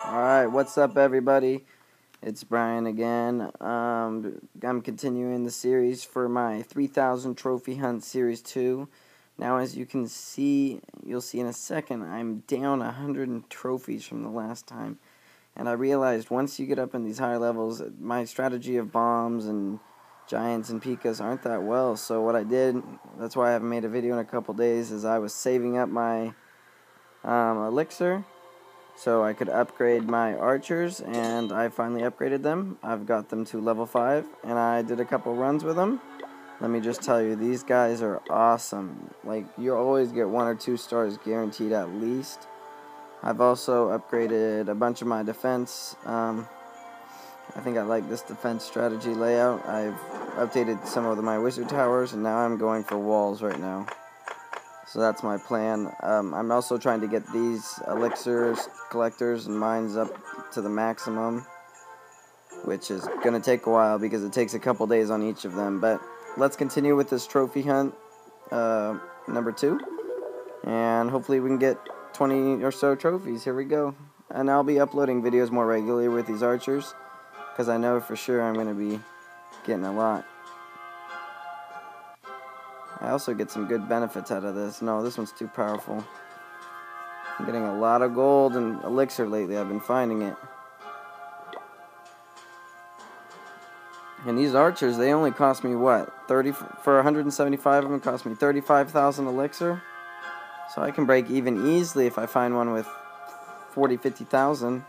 Alright, what's up everybody? It's Brian again. Um, I'm continuing the series for my 3000 Trophy Hunt Series 2. Now as you can see, you'll see in a second, I'm down 100 trophies from the last time. And I realized once you get up in these higher levels, my strategy of bombs and giants and PEKKAs aren't that well. So what I did, that's why I haven't made a video in a couple days, is I was saving up my um, elixir so I could upgrade my archers, and I finally upgraded them. I've got them to level 5, and I did a couple runs with them. Let me just tell you, these guys are awesome. Like, you always get one or two stars guaranteed at least. I've also upgraded a bunch of my defense. Um, I think I like this defense strategy layout. I've updated some of my wizard towers, and now I'm going for walls right now. So that's my plan. Um, I'm also trying to get these elixirs, collectors, and mines up to the maximum. Which is going to take a while because it takes a couple days on each of them. But let's continue with this trophy hunt uh, number two. And hopefully we can get 20 or so trophies. Here we go. And I'll be uploading videos more regularly with these archers. Because I know for sure I'm going to be getting a lot. I also get some good benefits out of this. No, this one's too powerful. I'm getting a lot of gold and elixir lately. I've been finding it. And these archers, they only cost me what? 30 for 175 of them cost me 35,000 elixir. So I can break even easily if I find one with 40, 50,000.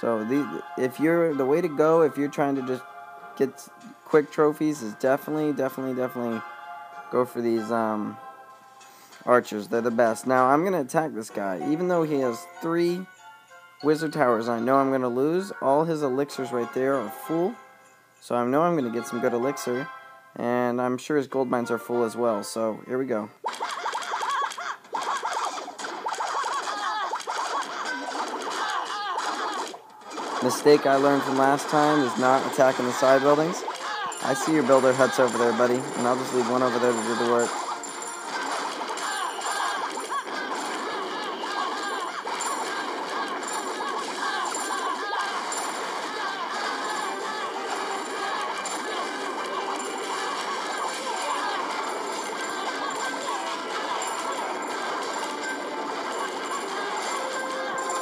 So the if you're the way to go if you're trying to just get quick trophies is definitely definitely definitely go for these um, archers. They're the best. Now, I'm going to attack this guy. Even though he has three wizard towers, I know I'm going to lose. All his elixirs right there are full. So I know I'm going to get some good elixir. And I'm sure his gold mines are full as well. So, here we go. Mistake I learned from last time is not attacking the side buildings. I see your builder huts over there, buddy, and I'll just leave one over there to do the work.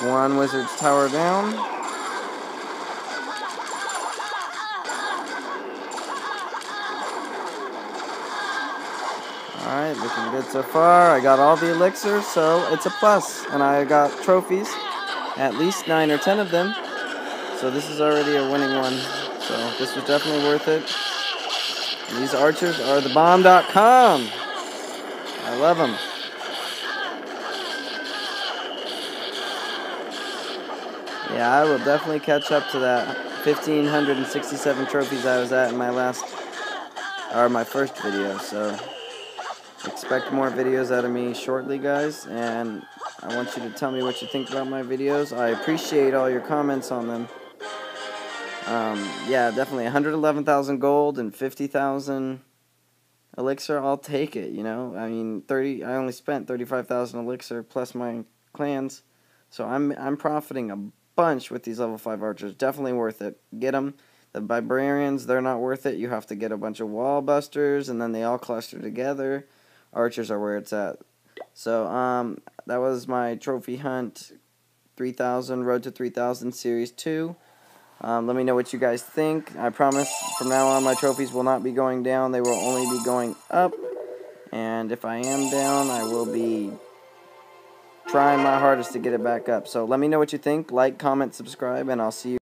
One wizard's tower down. Alright, looking good so far. I got all the elixirs, so it's a plus. And I got trophies, at least 9 or 10 of them. So this is already a winning one. So this was definitely worth it. And these archers are the bomb.com. I love them. Yeah, I will definitely catch up to that 1,567 trophies I was at in my last, or my first video, so expect more videos out of me shortly, guys. And I want you to tell me what you think about my videos. I appreciate all your comments on them. Um, yeah, definitely 111,000 gold and 50,000 elixir. I'll take it, you know. I mean, 30. I only spent 35,000 elixir plus my clans. So I'm I'm profiting a bunch with these level 5 archers. Definitely worth it. Get them. The Barbarians, they're not worth it. You have to get a bunch of wall busters, and then they all cluster together archers are where it's at. So, um, that was my trophy hunt 3000, Road to 3000 Series 2. Um, let me know what you guys think. I promise from now on my trophies will not be going down. They will only be going up. And if I am down, I will be trying my hardest to get it back up. So let me know what you think. Like, comment, subscribe, and I'll see you.